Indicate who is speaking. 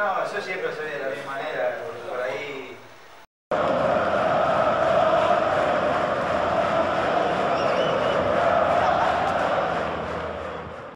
Speaker 1: No, yo siempre soy de la misma.